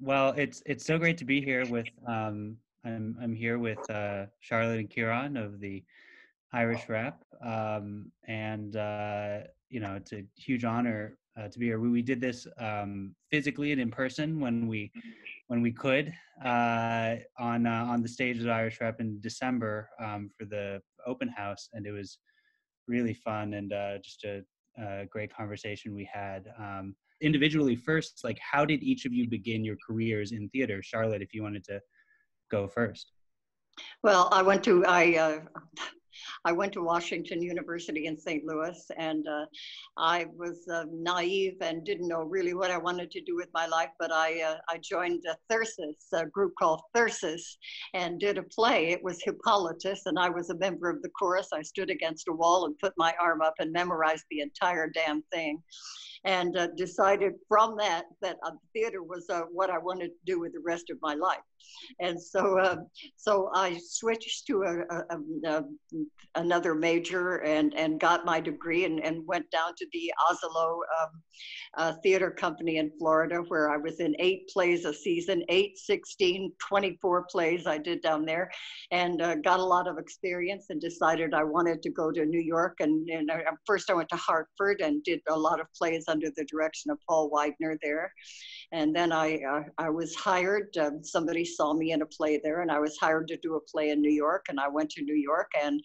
well, it's it's so great to be here with um, I'm I'm here with uh, Charlotte and Ciaran of the Irish Rep, um, and uh, you know it's a huge honor uh, to be here. We, we did this um, physically and in person when we when we could uh, on uh, on the stage of Irish Rep in December um, for the open house, and it was really fun and uh, just a, a, great conversation we had. Um, individually, first, like how did each of you begin your careers in theater? Charlotte, if you wanted to go first. Well, I went to I uh, I went to Washington University in St. Louis, and uh, I was uh, naive and didn't know really what I wanted to do with my life. But I uh, I joined a Thyrsus, a group called Thyrsus, and did a play. It was Hippolytus, and I was a member of the chorus. I stood against a wall and put my arm up and memorized the entire damn thing and uh, decided from that that uh, theater was uh, what I wanted to do with the rest of my life. And so, uh, so I switched to a, a, a, another major and, and got my degree and, and went down to the Asolo um, uh, Theater Company in Florida, where I was in eight plays a season, eight, 16, 24 plays I did down there, and uh, got a lot of experience and decided I wanted to go to New York. And, and I, first I went to Hartford and did a lot of plays under the direction of Paul Weidner there. And then I, uh, I was hired, um, somebody saw me in a play there and I was hired to do a play in New York and I went to New York and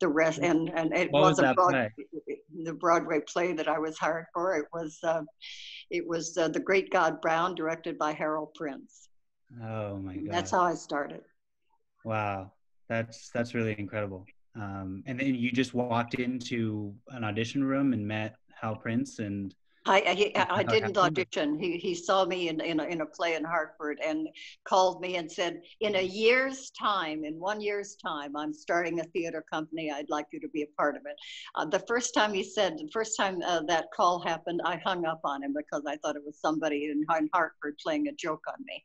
the rest and and it what was, was a Broadway, the Broadway play that I was hired for. It was uh, it was uh, The Great God Brown, directed by Harold Prince. Oh my god! That's how I started. Wow, that's that's really incredible. Um, and then you just walked into an audition room and met Hal Prince and I, I, I didn't audition. He, he saw me in, in a, in, a, play in Hartford and called me and said, in a year's time, in one year's time, I'm starting a theater company. I'd like you to be a part of it. Uh, the first time he said, the first time uh, that call happened, I hung up on him because I thought it was somebody in, in Hartford playing a joke on me.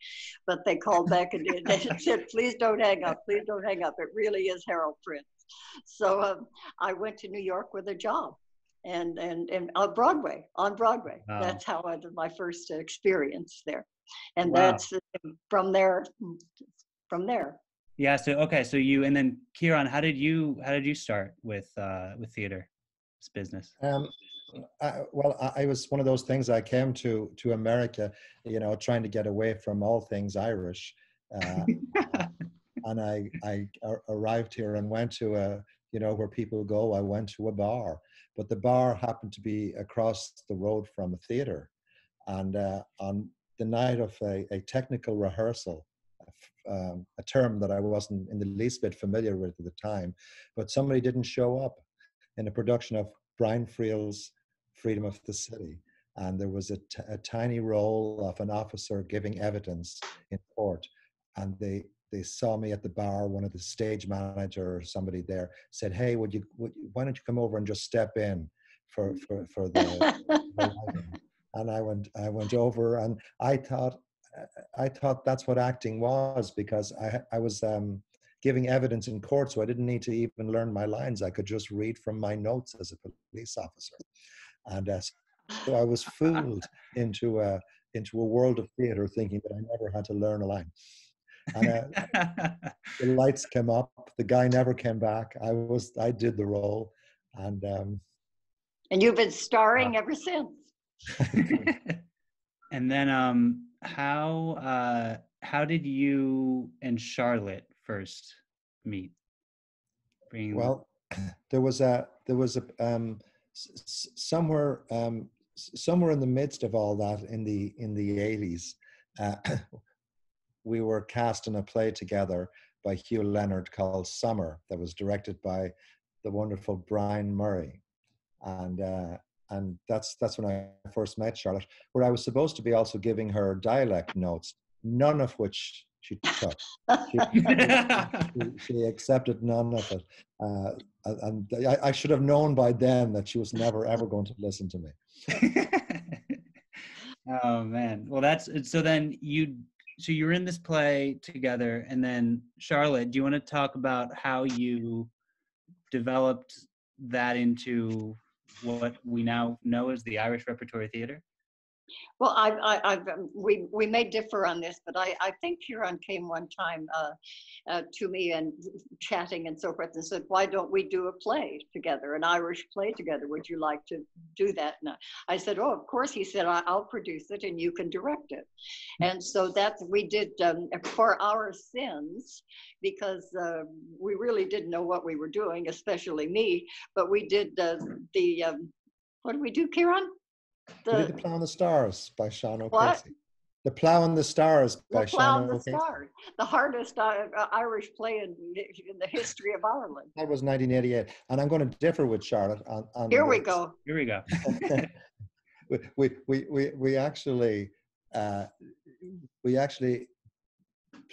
But they called back and they said, please don't hang up. Please don't hang up. It really is Harold Prince. So um, I went to New York with a job and and and on Broadway, on Broadway. Wow. That's how I did my first experience there, and wow. that's from there. From there. Yeah. So okay. So you and then Ciaran, how did you how did you start with uh, with theater, this business? Um, I, well, I, I was one of those things. I came to to America, you know, trying to get away from all things Irish, uh, and I I arrived here and went to a you know where people go. I went to a bar, but the bar happened to be across the road from a theater. And uh, on the night of a, a technical rehearsal, um, a term that I wasn't in the least bit familiar with at the time, but somebody didn't show up in a production of Brian Friel's Freedom of the City. And there was a, tiny role of an officer giving evidence in court. And they they saw me at the bar. One of the stage manager or somebody there said, "Hey, would you, would, why don't you come over and just step in for for for the." and I went I went over, and I thought I thought that's what acting was because I I was um, giving evidence in court, so I didn't need to even learn my lines. I could just read from my notes as a police officer, and uh, so I was fooled into a into a world of theater, thinking that I never had to learn a line. And, uh, the lights came up. The guy never came back. I was I did the role, and um, and you've been starring uh, ever since. and then, um, how uh, how did you and Charlotte first meet? Bringing well, there was a there was a um, somewhere um, somewhere in the midst of all that in the in the eighties. Uh, we were cast in a play together by Hugh Leonard called Summer that was directed by the wonderful Brian Murray. And uh, and that's that's when I first met Charlotte, where I was supposed to be also giving her dialect notes, none of which she took. She, she, accepted none of it, uh, and I, I, should have known by then that she was never ever going to listen to me. oh man! Well, that's so. Then you so you're in this play together and then charlotte do you want to talk about how you developed that into what we now know as the irish repertory theater Well, I, I, I've, um, we, we may differ on this, but I, I think Ciaran came one time uh, uh, to me and chatting and so forth and said, why don't we do a play together, an Irish play together? Would you like to do that? And I said, oh, of course. He said, I'll produce it and you can direct it. And so that's, we did um, for our sins, because uh, we really didn't know what we were doing, especially me, but we did uh, the, um, what did we do, Ciaran? The, the Plough and the Stars by Sean O'Casey. What? The Plough and the Stars by the Sean O'Casey. The Stars, the hardest uh, uh, Irish play in, in, the history of Ireland. That was 1988, and I'm going to differ with Charlotte on. on Here we go. Here we go. we, we, we, we actually uh, we actually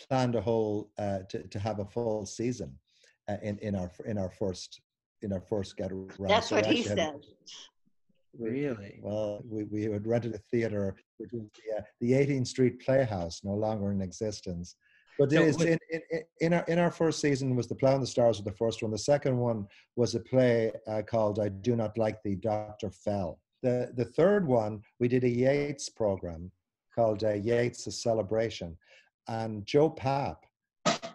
planned a whole uh, to, to have a full season uh, in in our in our first in our first get around. That's so what he said. Really? Well, we, we had rented a theater, which was the, uh, the 18th Street Playhouse, no longer in existence. But so, in, in, in, our, in our first season was The Plough and the Stars was the first one. The second one was a play uh, called I Do Not Like the Dr. Fell. The, the third one, we did a Yeats program called uh, Yeats' A Celebration. And Joe Papp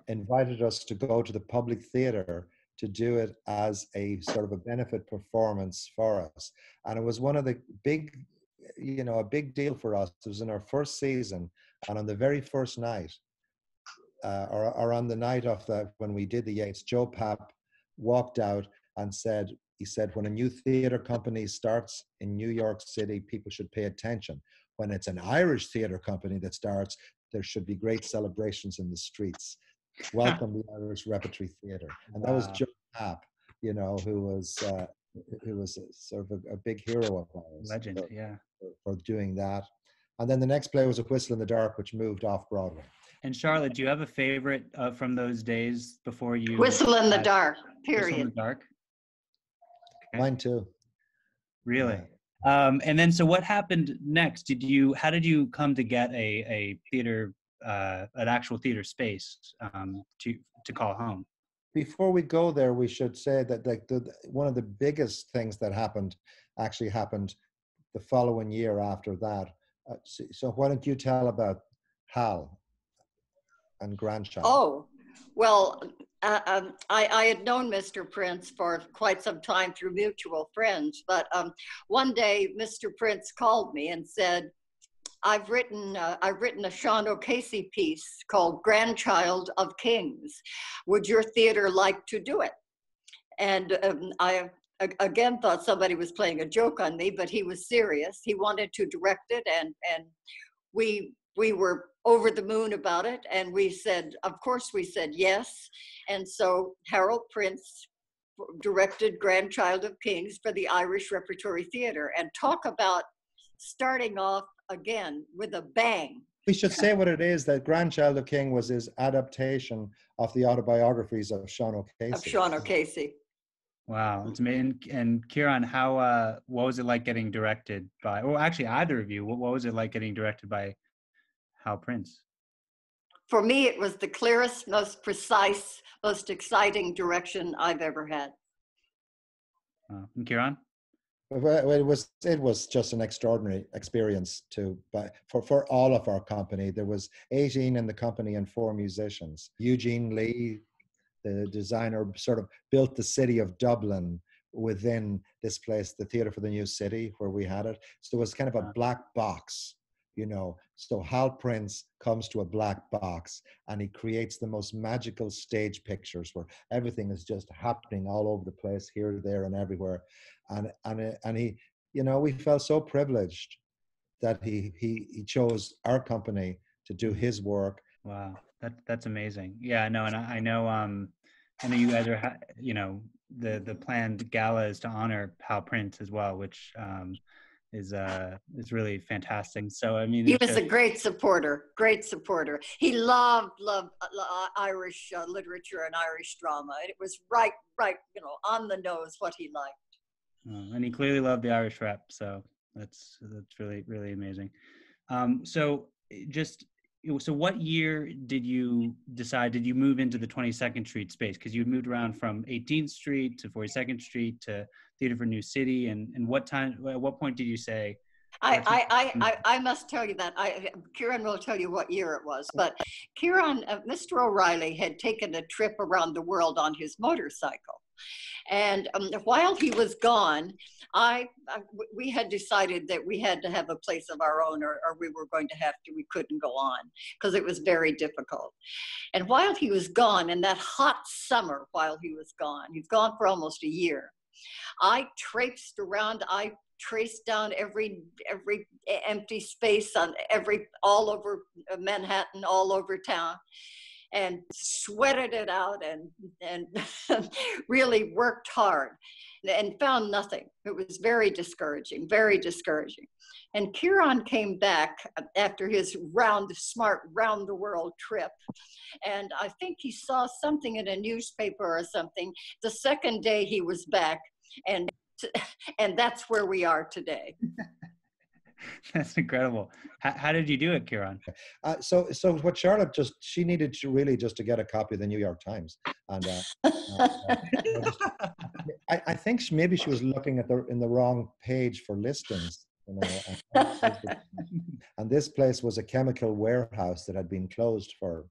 invited us to go to the public theater to do it as a sort of a benefit performance for us. And it was one of the big, you know, a big deal for us. It was in our first season, and on the very first night, uh, or, or on the night of the when we did the Yeats, Joe Papp walked out and said, he said, when a new theater company starts in New York City, people should pay attention. When it's an Irish theater company that starts, there should be great celebrations in the streets welcome the Irish Repertory Theatre, and that was Joe Papp, you know, who was uh, who was sort of a, a, big hero of ours. Legend, for, yeah, for, for, doing that. And then the next play was A Whistle in the Dark, which moved off Broadway. And Charlotte, do you have a favorite uh, from those days before you? Whistle in the Dark. Period. Whistle in the Dark. Okay. Mine too. Really. Yeah. Um, and then, so what happened next? Did you? How did you come to get a a theater uh, an actual theater space um, to to call home. Before we go there, we should say that like the, one of the biggest things that happened actually happened the following year after that. Uh, so, so, why don't you tell about Hal and grandchild? Oh, well, uh, um, I, I, had known Mr. Prince for quite some time through mutual friends, but um, one day Mr. Prince called me and said, I've written uh, I've written a Sean O'Casey piece called "Grandchild of Kings." Would your theater like to do it? And um, I again thought somebody was playing a joke on me, but he was serious. He wanted to direct it, and and we we were over the moon about it, and we said, of course, we said yes. And so Harold Prince directed Grandchild of Kings for the Irish Repertory Theater, and talk about starting off again with a bang. We should say what it is that Grandchild of King was his adaptation of the autobiographies of Sean O'Casey. Of Sean O'Casey. Wow, it's amazing. And Ciaran, how uh, what was it like getting directed by? Well, actually, either of you, what, what was it like getting directed by Hal Prince? For me, it was the clearest, most precise, most exciting direction I've ever had. Uh, and Ciaran? It was it was just an extraordinary experience to but for for all of our company. There was 18 in the company and four musicians. Eugene lee the designer sort of built the city of dublin within this place the theater for the new city where we had it. So it was kind of a black box you know so hal prince comes to a black box and he creates the most magical stage pictures where everything is just happening all over the place here there and everywhere. And and and he you know we felt so privileged that he he he chose our company to do his work. Wow. That that's amazing. Yeah no and I, I know um i know you guys are you know the the planned gala is to honor Hal Prince as well which um is uh is really fantastic. So I mean, he was a great supporter, great supporter. He loved loved uh, uh, Irish uh, literature and Irish drama. It was right right you know on the nose what he liked. Uh, and he clearly loved the Irish Rep, so that's that's really really amazing. Um, so eh, just so what year did you decide did you move into the 22nd street space because you moved around from 18th street to 42nd street to theater for new city and and what time at what point did you say I, I, I, I, must tell you that. I, Ciaran will tell you what year it was. But Ciaran, uh, Mr. O'Reilly had taken a trip around the world on his motorcycle. And um, while he was gone, I, I- we had decided that we had to have a place of our own or, or we were going to have to, we couldn't go on because it was very difficult. And while he was gone, in that hot summer while he was gone, he's gone for almost a year, I traipsed around, I traced down every every empty space on every all over Manhattan, all over town, and sweated it out and and really worked hard and found nothing. It was very discouraging, very discouraging. And Ciaran came back after his round, smart round the world trip. And I think he saw something in a newspaper or something. The second day he was back, and and that's where we are today. That's incredible. How, how did you do it, Ciaran? Uh, so, so what Charlotte just she needed to really just to get a copy of the New York Times, and uh, uh, I, I think she, maybe she was looking at the in the wrong page for listings. You know, and, and this place was a chemical warehouse that had been closed for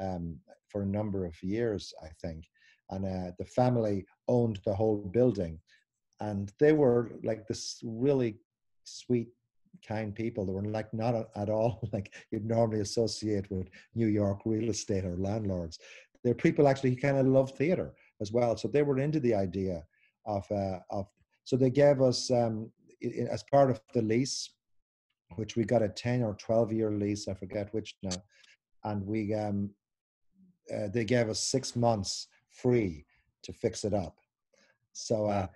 um, for a number of years, I think, and uh, the family owned the whole building, and they were like this really sweet kind people that were like not at all like you'd normally associate with New York real estate or landlords. They're people actually who kind of love theater as well, so they were into the idea of uh, of. So they gave us um, as part of the lease, which we got a ten or twelve year lease. I forget which now, and we um, uh, they gave us six months free to fix it up. So uh,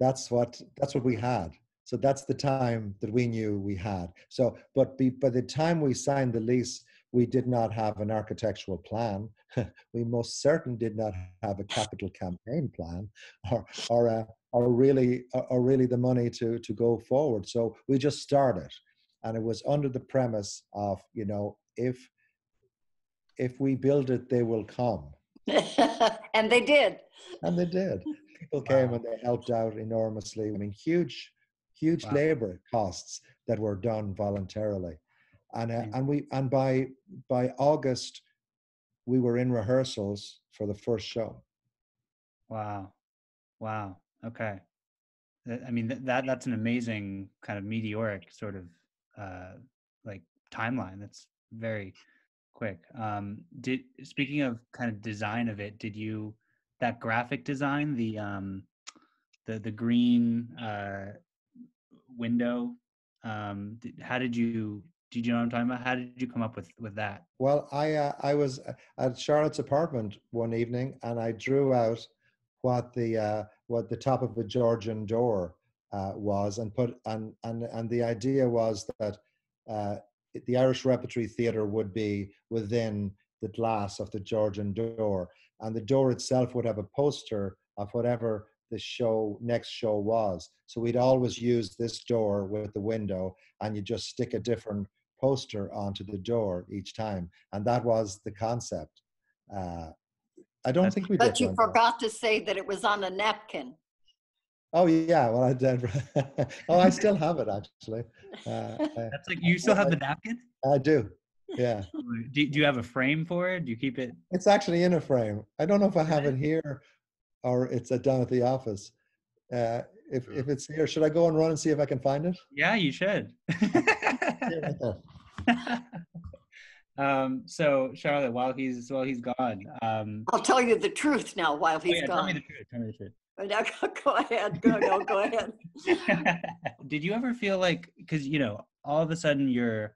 that's what that's what we had. So that's the time that we knew we had. So, but be, by the time we signed the lease, we did not have an architectural plan. we most certain did not have a capital campaign plan, or or uh, or really or, or really the money to to go forward. So we just started, and it was under the premise of you know if if we build it, they will come, and they did. and they did. People came Wow. and they helped out enormously. I mean, huge, huge Wow. labor costs that were done voluntarily, and uh, Mm. and we and by by August, we were in rehearsals for the first show. Wow. Wow. Okay. I mean, th- that that's an amazing kind of meteoric sort of uh, like timeline. That's very quick. Um, did speaking of kind of design of it, did you that graphic design, the um, the the green uh, window? Um, how did you? Did you know what I'm talking about? How did you come up with with that? Well, I uh, I was at Charlotte's apartment one evening, and I drew out what the uh, what the top of a Georgian door uh, was, and put and and and the idea was that uh, the Irish Repertory Theatre would be within the glass of the Georgian door, and the door itself would have a poster of whatever the show next show was. So we'd always use this door with the window, and you just stick a different poster onto the door each time, and that was the concept. Uh, I don't think we But did. you one day. forgot to say that it was on a napkin. Oh yeah, well I did. oh, I still have it actually. Uh, That's like you still have the napkin. I do. Yeah, Do, do you have a frame for it? Do you keep it? it's actually in a frame. I don't know if I have it here or it's uh, down at the office. Uh, if if it's here, should I go and run and see if I can find it? Yeah, you should. Here, right there. um, so Charlotte, while he's while he's gone, um, I'll tell you the truth now while oh he's yeah, tell me the gone. truth. Tell me the truth. Now, go ahead. Go, no, go ahead. Did you ever feel like because you know all of a sudden you're,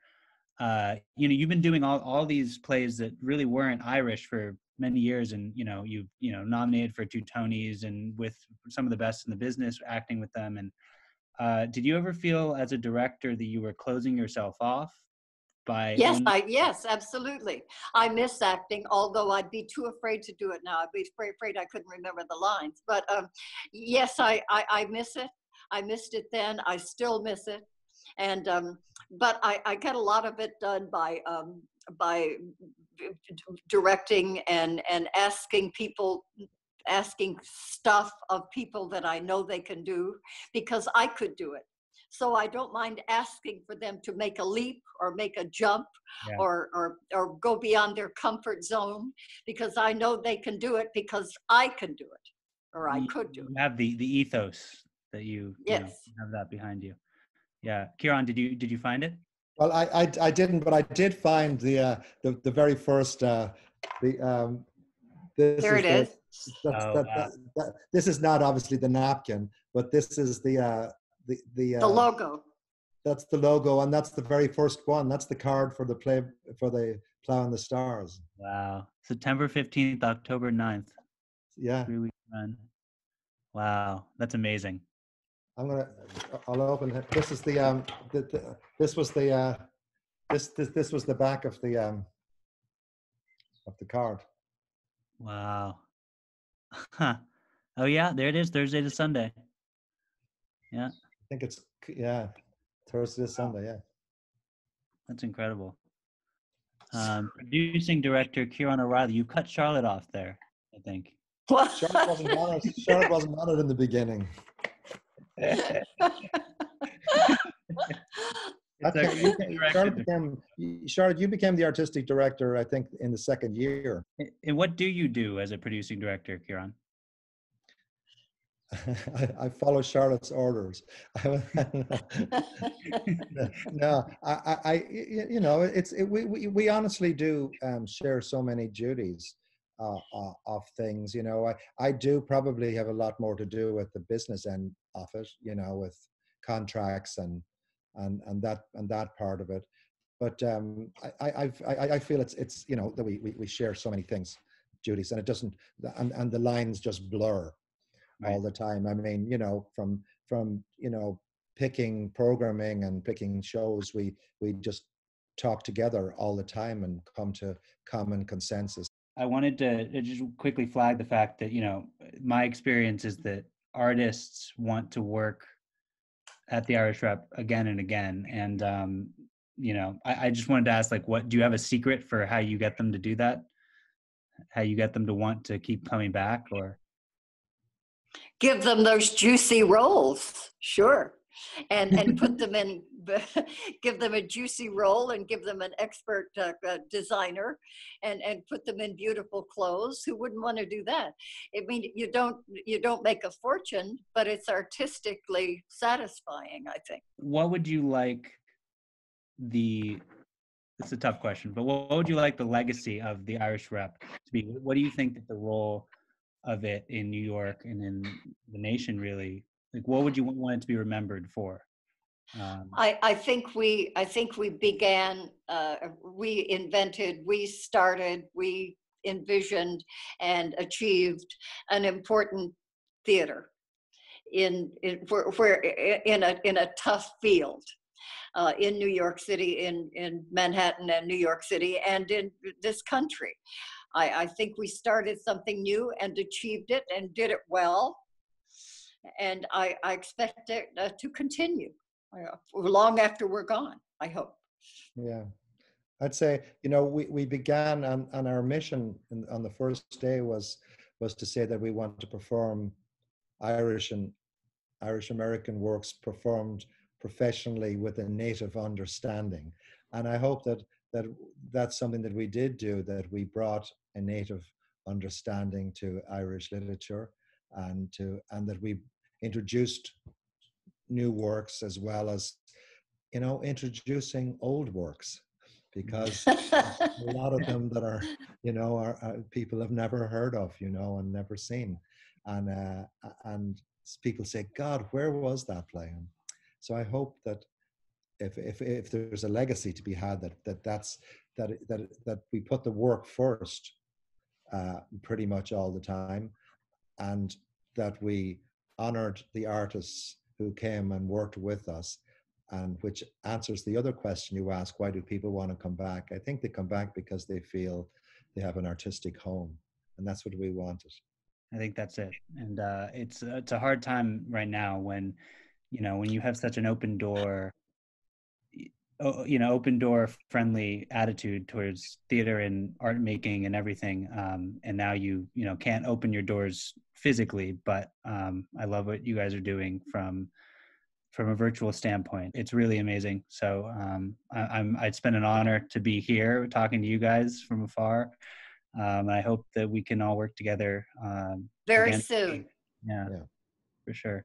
uh, you know, you've been doing all all these plays that really weren't Irish for many years, and you know you you know nominated for two Tonys and with some of the best in the business acting with them. And uh, did you ever feel as a director that you were closing yourself off by Yes, only- I yes, absolutely. I miss acting, although I'd be too afraid to do it now. I'd be afraid, afraid I couldn't remember the lines. But um, yes, I, I I miss it. I missed it then. I still miss it. And um, but I, I get a lot of it done by um, by directing and and asking people asking stuff of people that I know they can do because I could do it. So I don't mind asking for them to make a leap or make a jump Yeah. or, or, or go beyond their comfort zone because I know they can do it because I can do it or I You- could do you it. have the the ethos that you, you know, Yes. have that behind you. Yeah, Ciaran, did you did you find it? Well, I, I, I didn't, but I did find the uh, the, the very first uh, the um, this There it the- is. that's- Oh, that- wow. that- that- this is not obviously the napkin, but this is the uh, the the, uh, The logo. that's the logo, and that's the very first one. That's the card for the play for the plow and the stars. Wow, September fifteenth, October 9th, Yeah, three week run. Wow, that's amazing. I'm gonna. I'll open it. This is the um. The, the, this was the uh. This this this was the back of the um. Of the card. Wow. Huh. Oh yeah, there it is, Thursday to Sunday. Yeah. I think it's yeah. Thursday, to Sunday. Yeah. That's incredible. Um, producing director Ciaran O'Reilly, you cut Charlotte off there, I think. Charlotte wasn't on it. Charlotte wasn't on it in the beginning. That's It's how a you. Charlotte became, you- Charlotte, you became the artistic director, I think, in the second year. And what do you do as a producing director, Ciaran? I, I follow Charlotte's orders. no, I, I, you know, it's it, we, we we honestly do um, share so many duties uh, uh, of things. You know, I I do probably have a lot more to do with the business end of it. You know, with contracts and and and that and that part of it. But um, I, I I've, I I feel it's it's you know that we, we we share so many things, duties, and it doesn't and and the lines just blur all the time. I mean, you know, from from you know picking programming and picking shows, we we just talk together all the time and come to common consensus. I wanted to just quickly flag the fact that, you know, my experience is that artists want to work at the Irish Rep again and again. And, um, you know, I, I just wanted to ask, like, what do you have a secret for how you get them to do that? How you get them to want to keep coming back or? give them those juicy rolls, sure, and and put them in, give them a juicy role and give them an expert uh, uh, designer, and and put them in beautiful clothes. Who wouldn't want to do that? I mean, you don't you don't make a fortune, but it's artistically satisfying. I think. what would you like the it's a tough question but what, would you like the legacy of the irish rep to be what do you think that the role of it in new york and in the nation really like what would you want it to be remembered for um, I, I think we I think we began uh, we invented we started we envisioned and achieved an important theater in in where, where in a in a tough field uh, in New York City in in Manhattan and New York City and in this country. I, I think we started something new and achieved it and did it well. And I, I expect it uh, to continue Uh, long after we're gone, I hope. Yeah. I'd say, you know, we, we began on, on our mission in, on the first day was was to say that we want to perform Irish and Irish American works performed professionally with a native understanding. And I hope that that that's something that we did do, that we brought a native understanding to Irish literature and to and that we introduced new works as well as you know introducing old works because a lot of them that are you know are, are people have never heard of you know and never seen. And uh, and people say god where was that play and so i hope that if if if there's a legacy to be had that that that's that that that we put the work first uh, pretty much all the time and that we honored the artists who came and worked with us and which answers the other question you ask why do people want to come back? I think they come back because they feel they have an artistic home and that's what we wanted i think that's it and uh, it's it's a hard time right now when you know when you have such an open door you know open door friendly attitude towards theater and art making and everything um, and now you you know can't open your doors physically but um, i love what you guys are doing from from a virtual standpoint. It's really amazing. So um, I, am it's been an honor to be here talking to you guys from afar. Um, I hope that we can all work together. Um, Very again. soon. Yeah, Yeah. for sure.